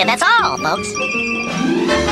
and that's all, folks.